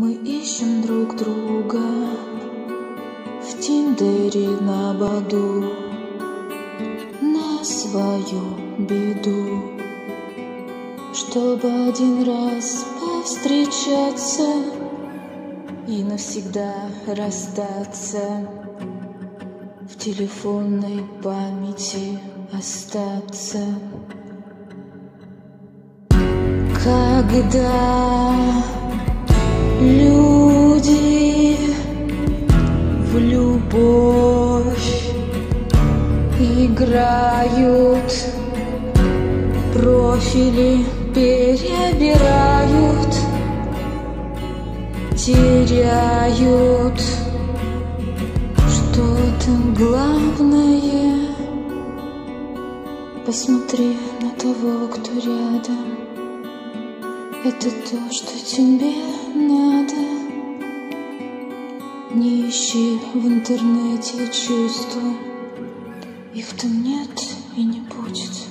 Мы ищем друг друга В Тиндере на Баду На свою беду. Чтобы один раз повстречаться И навсегда расстаться В телефонной памяти остаться. Когда любовь играют, профили перебирают, теряют что-то главное. Посмотри на того, кто рядом. Это то, что тебе надо. Не ищи в интернете чувства, их там нет и не будет.